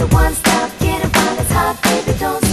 a one-stop, get a one It's hot, baby, don't